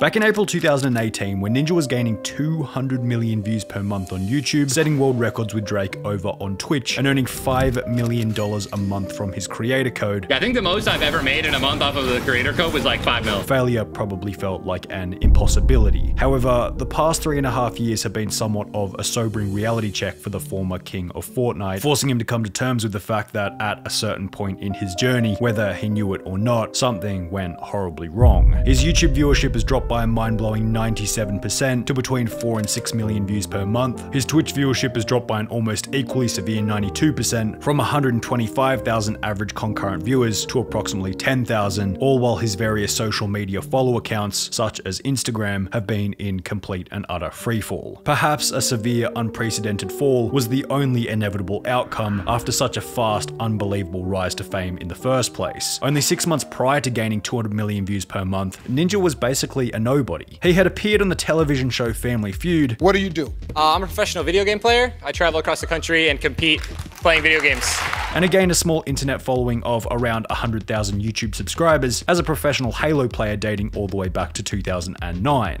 Back in April 2018, when Ninja was gaining 200 million views per month on YouTube, setting world records with Drake over on Twitch, and earning $5 million a month from his creator code. Yeah, I think the most I've ever made in a month off of the creator code was like 5 mil. Failure probably felt like an impossibility. However, the past three and a half years have been somewhat of a sobering reality check for the former king of Fortnite, forcing him to come to terms with the fact that at a certain point in his journey, whether he knew it or not, something went horribly wrong. His YouTube viewership has dropped by a mind-blowing 97% to between 4 and 6 million views per month. His Twitch viewership has dropped by an almost equally severe 92% from 125,000 average concurrent viewers to approximately 10,000, all while his various social media follow accounts such as Instagram have been in complete and utter freefall. Perhaps a severe unprecedented fall was the only inevitable outcome after such a fast, unbelievable rise to fame in the first place. Only six months prior to gaining 200 million views per month, Ninja was basically a nobody. He had appeared on the television show Family Feud. What do you do? Uh, I'm a professional video game player. I travel across the country and compete playing video games. And gained a small internet following of around 100,000 YouTube subscribers as a professional Halo player dating all the way back to 2009.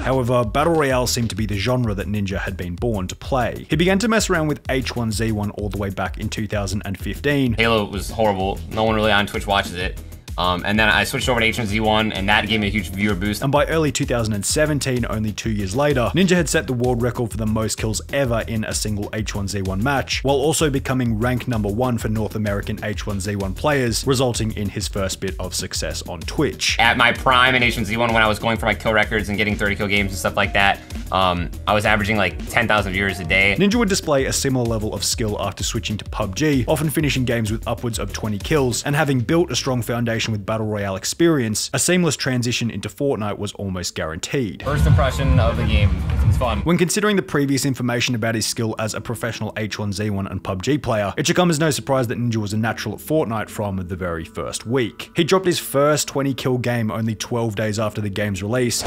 However, Battle Royale seemed to be the genre that Ninja had been born to play. He began to mess around with H1Z1 all the way back in 2015. Halo was horrible. No one really on Twitch watches it. Um, and then I switched over to H1Z1, and that gave me a huge viewer boost. And by early 2017, only two years later, Ninja had set the world record for the most kills ever in a single H1Z1 match, while also becoming ranked number one for North American H1Z1 players, resulting in his first bit of success on Twitch. At my prime in H1Z1, when I was going for my kill records and getting 30 kill games and stuff like that, um, I was averaging like 10,000 viewers a day. Ninja would display a similar level of skill after switching to PUBG, often finishing games with upwards of 20 kills, and having built a strong foundation with Battle Royale experience, a seamless transition into Fortnite was almost guaranteed. First impression of the game, it's fun. When considering the previous information about his skill as a professional H1Z1 and PUBG player, it should come as no surprise that Ninja was a natural at Fortnite from the very first week. He dropped his first 20 kill game only 12 days after the game's release,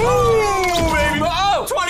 Ooh, baby! Oh, 20 mob bitches!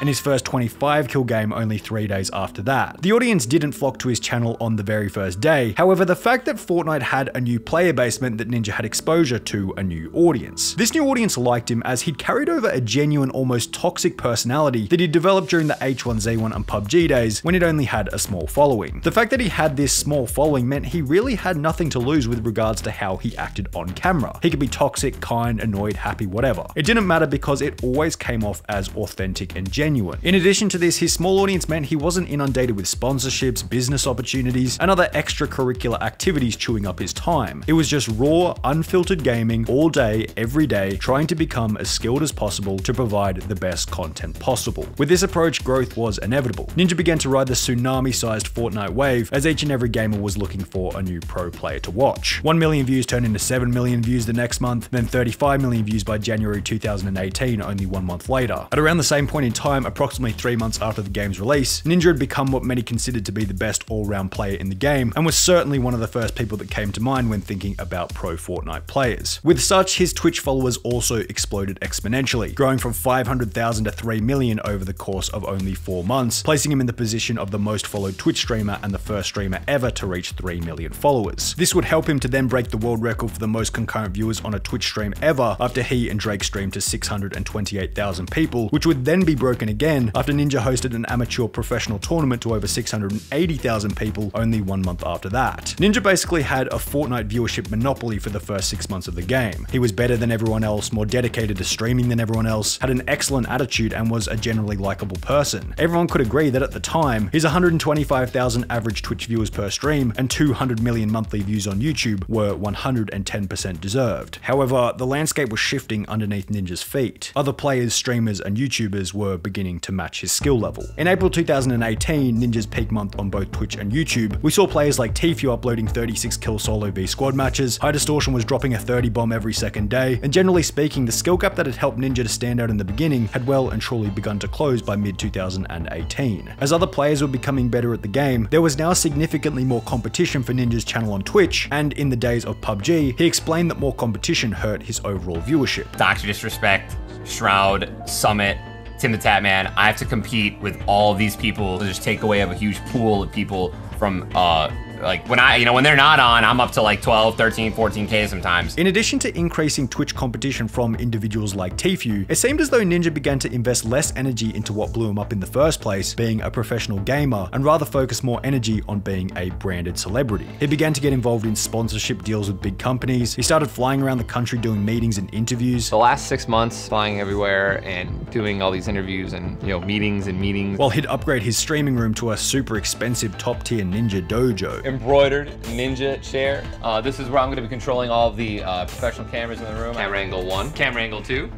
And his first 25 kill game only three days after that. The audience didn't flock to his channel on the very first day, however the fact that Fortnite had a new player base meant that Ninja had exposure to a new audience. This new audience liked him as he'd carried over a genuine, almost toxic personality that he'd developed during the H1Z1 and PUBG days when it only had a small following. The fact that he had this small following meant he really had nothing to lose with regards to how he acted on camera. He could be toxic, kind, annoyed, happy, whatever. It didn't matter because it always came off as authentic and genuine genuine. In addition to this, his small audience meant he wasn't inundated with sponsorships, business opportunities, and other extracurricular activities chewing up his time. It was just raw, unfiltered gaming all day, every day, trying to become as skilled as possible to provide the best content possible. With this approach, growth was inevitable. Ninja began to ride the tsunami-sized Fortnite wave as each and every gamer was looking for a new pro player to watch. 1 million views turned into 7 million views the next month, then 35 million views by January 2018, only one month later. At around the same point in time, approximately three months after the game's release, Ninja had become what many considered to be the best all-round player in the game, and was certainly one of the first people that came to mind when thinking about pro Fortnite players. With such, his Twitch followers also exploded exponentially, growing from 500,000 to 3 million over the course of only four months, placing him in the position of the most followed Twitch streamer and the first streamer ever to reach 3 million followers. This would help him to then break the world record for the most concurrent viewers on a Twitch stream ever after he and Drake streamed to 628,000 people, which would then be broken again after Ninja hosted an amateur professional tournament to over 680,000 people only one month after that. Ninja basically had a Fortnite viewership monopoly for the first six months of the game. He was better than everyone else, more dedicated to streaming than everyone else, had an excellent attitude, and was a generally likable person. Everyone could agree that at the time, his 125,000 average Twitch viewers per stream and 200 million monthly views on YouTube were 110% deserved. However, the landscape was shifting underneath Ninja's feet. Other players, streamers, and YouTubers were beginning to match his skill level. In April 2018, Ninja's peak month on both Twitch and YouTube, we saw players like Tfue uploading 36 kill solo v squad matches, High Distortion was dropping a 30 bomb every second day, and generally speaking, the skill gap that had helped Ninja to stand out in the beginning had well and truly begun to close by mid 2018. As other players were becoming better at the game, there was now significantly more competition for Ninja's channel on Twitch, and in the days of PUBG, he explained that more competition hurt his overall viewership. Dr. Disrespect, Shroud, Summit, Tim the Tatman, I have to compete with all these people to just take away of a huge pool of people from uh, Like when I, you know, when they're not on, I'm up to like 12, 13, 14k sometimes. In addition to increasing Twitch competition from individuals like Tfue, it seemed as though Ninja began to invest less energy into what blew him up in the first place, being a professional gamer, and rather focus more energy on being a branded celebrity. He began to get involved in sponsorship deals with big companies, he started flying around the country doing meetings and interviews, The last six months, flying everywhere and doing all these interviews and you know meetings and meetings. while he'd upgrade his streaming room to a super expensive top tier Ninja dojo. Embroidered ninja chair. Uh, this is where I'm going to be controlling all of the uh, professional cameras in the room. Camera angle one, camera angle two,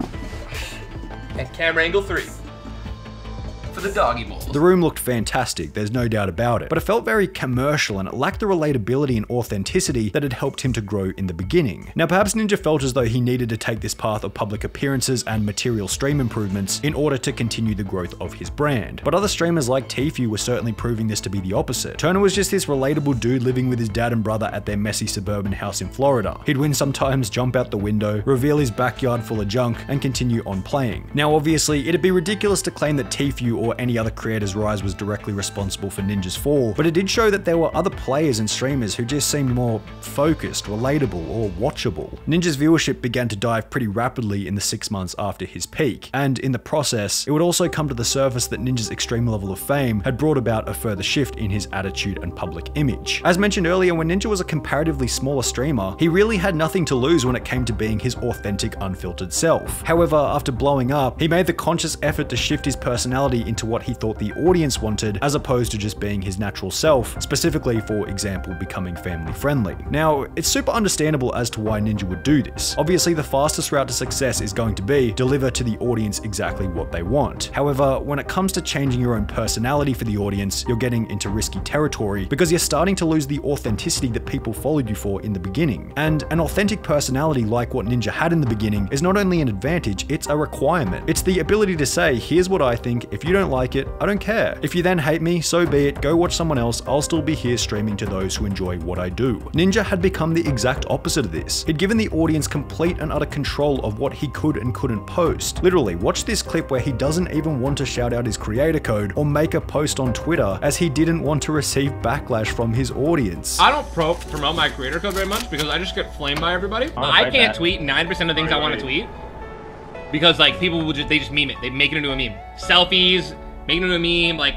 and camera angle three for the doggy bowls. The room looked fantastic, there's no doubt about it, but it felt very commercial and it lacked the relatability and authenticity that had helped him to grow in the beginning. Now, perhaps Ninja felt as though he needed to take this path of public appearances and material stream improvements in order to continue the growth of his brand. But other streamers like Tfue were certainly proving this to be the opposite. Turner was just this relatable dude living with his dad and brother at their messy suburban house in Florida. He'd win sometimes, jump out the window, reveal his backyard full of junk, and continue on playing. Now, obviously, it'd be ridiculous to claim that Tfue or any other creator's rise was directly responsible for Ninja's fall, but it did show that there were other players and streamers who just seemed more focused, relatable, or watchable. Ninja's viewership began to dive pretty rapidly in the six months after his peak, and in the process, it would also come to the surface that Ninja's extreme level of fame had brought about a further shift in his attitude and public image. As mentioned earlier, when Ninja was a comparatively smaller streamer, he really had nothing to lose when it came to being his authentic, unfiltered self. However, after blowing up, he made the conscious effort to shift his personality into what he thought the audience wanted, as opposed to just being his natural self, specifically, for example, becoming family friendly. Now, it's super understandable as to why Ninja would do this. Obviously, the fastest route to success is going to be deliver to the audience exactly what they want. However, when it comes to changing your own personality for the audience, you're getting into risky territory because you're starting to lose the authenticity that people followed you for in the beginning. And an authentic personality like what Ninja had in the beginning is not only an advantage, it's a requirement. It's the ability to say, here's what I think, if you don't like it, I don't care. If you then hate me, so be it, go watch someone else, I'll still be here streaming to those who enjoy what I do. Ninja had become the exact opposite of this. He'd given the audience complete and utter control of what he could and couldn't post. Literally, watch this clip where he doesn't even want to shout out his creator code or make a post on Twitter as he didn't want to receive backlash from his audience. I don't pro promote my creator code very much because I just get flamed by everybody. I fight can't that. tweet 9% of things I want to tweet because like people will just they just meme it. They make it into a meme. Selfies, make it into a meme. Like,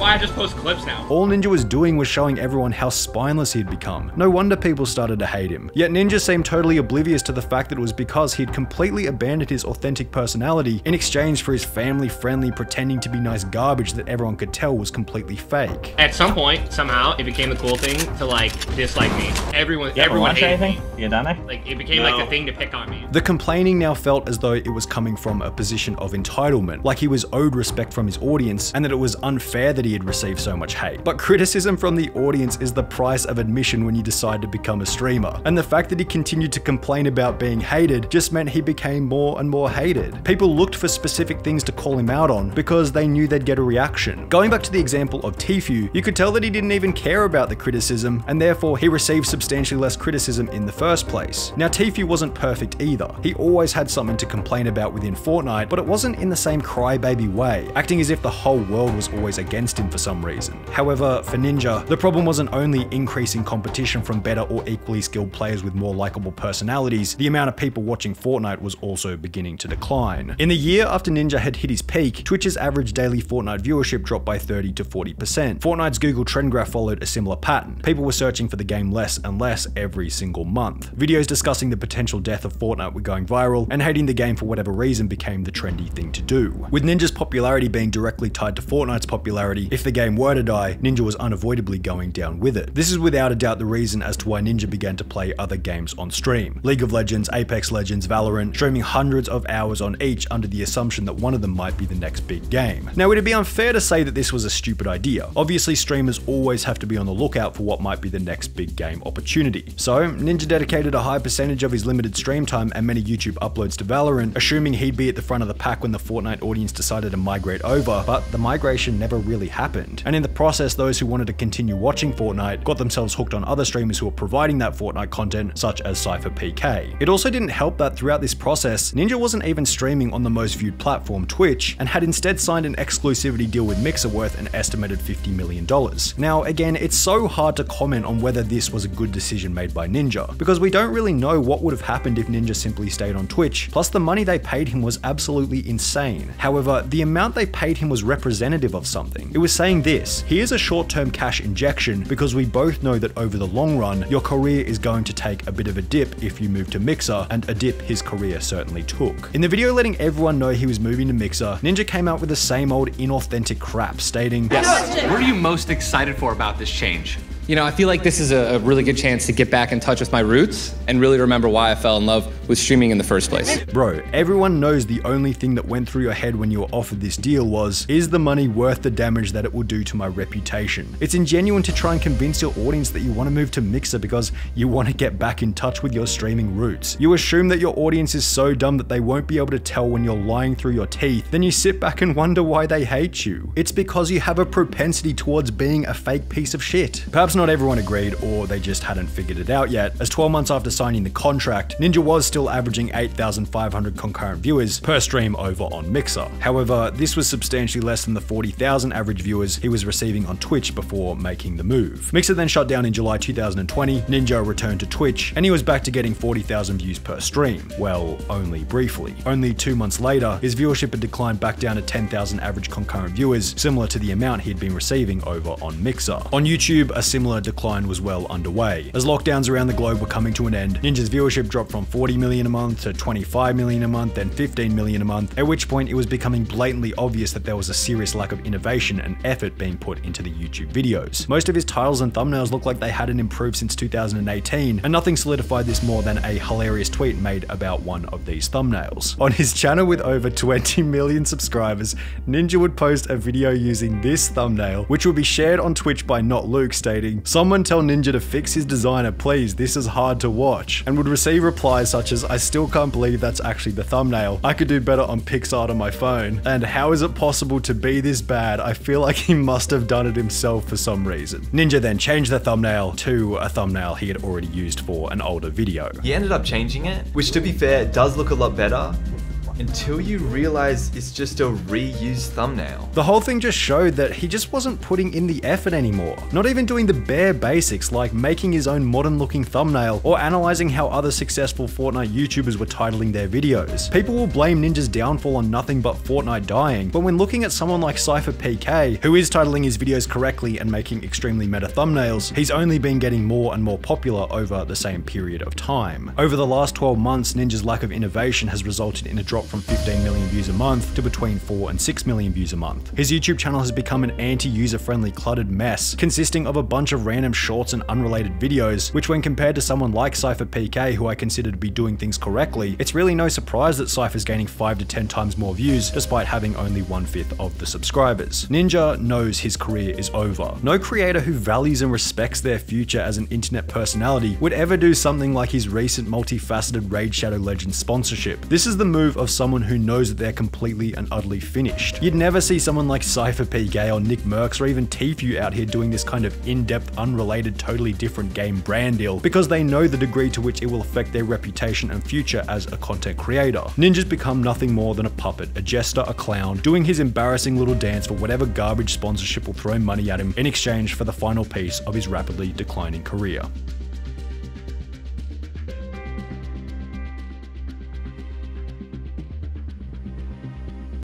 why I just post clips now? All Ninja was doing was showing everyone how spineless he'd become. No wonder people started to hate him. Yet Ninja seemed totally oblivious to the fact that it was because he'd completely abandoned his authentic personality in exchange for his family friendly, pretending to be nice garbage that everyone could tell was completely fake. At some point, somehow, it became the cool thing to like dislike me. Everyone, You everyone watch hated anything? me. You done it? Like it became like the thing to pick on me. The complaining now felt as though it was coming from a position of entitlement, like he was owed respect from his audience and that it was unfair that he had received so much hate. But criticism from the audience is the price of admission when you decide to become a streamer. And the fact that he continued to complain about being hated just meant he became more and more hated. People looked for specific things to call him out on because they knew they'd get a reaction. Going back to the example of Tfue, you could tell that he didn't even care about the criticism and therefore he received substantially less criticism in the first place. Now Tfue wasn't perfect either. He always had something to complain about within Fortnite, but it wasn't in the same crybaby way, acting as if the whole world was always against him for some reason. However, for Ninja, the problem wasn't only increasing competition from better or equally skilled players with more likable personalities, the amount of people watching Fortnite was also beginning to decline. In the year after Ninja had hit his peak, Twitch's average daily Fortnite viewership dropped by 30 to 40%. Fortnite's Google trend graph followed a similar pattern. People were searching for the game less and less every single month. Videos discussing the potential death of Fortnite were going viral, and hating the game for whatever reason became the trendy thing to do. With Ninja's popularity being directly tied to Fortnite's popularity, if the game were to die, Ninja was unavoidably going down with it. This is without a doubt the reason as to why Ninja began to play other games on stream. League of Legends, Apex Legends, Valorant, streaming hundreds of hours on each under the assumption that one of them might be the next big game. Now, it'd be unfair to say that this was a stupid idea. Obviously, streamers always have to be on the lookout for what might be the next big game opportunity. So, Ninja dedicated a high percentage of his limited stream time and many YouTube uploads to Valorant, assuming he'd be at the front of the pack when the Fortnite audience decided to migrate over, but the migration never really happened. And in the process, those who wanted to continue watching Fortnite got themselves hooked on other streamers who were providing that Fortnite content, such as Sypher PK. It also didn't help that throughout this process, Ninja wasn't even streaming on the most viewed platform, Twitch, and had instead signed an exclusivity deal with Mixer worth an estimated $50 million. Now, again, it's so hard to comment on whether this was a good decision made by Ninja, because we don't really know what would have happened if Ninja simply stayed on Twitch, plus the money they paid him was absolutely insane. However, the amount they paid him was representative of something. It was saying this, here's a short-term cash injection because we both know that over the long run, your career is going to take a bit of a dip if you move to Mixer, and a dip his career certainly took. In the video letting everyone know he was moving to Mixer, Ninja came out with the same old inauthentic crap, stating, Yes, What are you most excited for about this change? You know, I feel like this is a, really good chance to get back in touch with my roots and really remember why I fell in love with streaming in the first place. Bro, everyone knows the only thing that went through your head when you were offered this deal was, is the money worth the damage that it will do to my reputation? It's ingenuine to try and convince your audience that you want to move to Mixer because you want to get back in touch with your streaming roots. You assume that your audience is so dumb that they won't be able to tell when you're lying through your teeth, then you sit back and wonder why they hate you. It's because you have a propensity towards being a fake piece of shit. Perhaps not everyone agreed, or they just hadn't figured it out yet, as 12 months after signing the contract, Ninja was still averaging 8,500 concurrent viewers per stream over on Mixer. However, this was substantially less than the 40,000 average viewers he was receiving on Twitch before making the move. Mixer then shut down in July 2020, Ninja returned to Twitch, and he was back to getting 40,000 views per stream. Well, only briefly. Only two months later, his viewership had declined back down to 10,000 average concurrent viewers, similar to the amount he had been receiving over on Mixer. On YouTube, a similar decline was well underway. As lockdowns around the globe were coming to an end, Ninja's viewership dropped from 40 million a month to 25 million a month, then 15 million a month, at which point it was becoming blatantly obvious that there was a serious lack of innovation and effort being put into the YouTube videos. Most of his titles and thumbnails look like they hadn't improved since 2018, and nothing solidified this more than a hilarious tweet made about one of these thumbnails. On his channel with over 20 million subscribers, Ninja would post a video using this thumbnail, which would be shared on Twitch by Not Luke, stating, Someone tell Ninja to fix his designer, please, this is hard to watch, and would receive replies such as, I still can't believe that's actually the thumbnail. I could do better on PicsArt on my phone. And how is it possible to be this bad? I feel like he must have done it himself for some reason. Ninja then changed the thumbnail to a thumbnail he had already used for an older video. He ended up changing it, which to be fair, does look a lot better until you realize it's just a reused thumbnail. The whole thing just showed that he just wasn't putting in the effort anymore. Not even doing the bare basics like making his own modern looking thumbnail or analyzing how other successful Fortnite YouTubers were titling their videos. People will blame Ninja's downfall on nothing but Fortnite dying, but when looking at someone like Sypher PK, who is titling his videos correctly and making extremely meta thumbnails, he's only been getting more and more popular over the same period of time. Over the last 12 months, Ninja's lack of innovation has resulted in a drop from 15 million views a month to between 4 and 6 million views a month. His YouTube channel has become an anti-user friendly cluttered mess, consisting of a bunch of random shorts and unrelated videos, which when compared to someone like Sypher PK who I consider to be doing things correctly, it's really no surprise that Sypher's gaining 5 to 10 times more views despite having only one fifth of the subscribers. Ninja knows his career is over. No creator who values and respects their future as an internet personality would ever do something like his recent multifaceted Raid Shadow Legends sponsorship. This is the move of someone who knows that they're completely and utterly finished. You'd never see someone like Sypher PK or Nick Mercs or even Tfue out here doing this kind of in-depth, unrelated, totally different game brand deal because they know the degree to which it will affect their reputation and future as a content creator. Ninja's become nothing more than a puppet, a jester, a clown, doing his embarrassing little dance for whatever garbage sponsorship will throw money at him in exchange for the final piece of his rapidly declining career.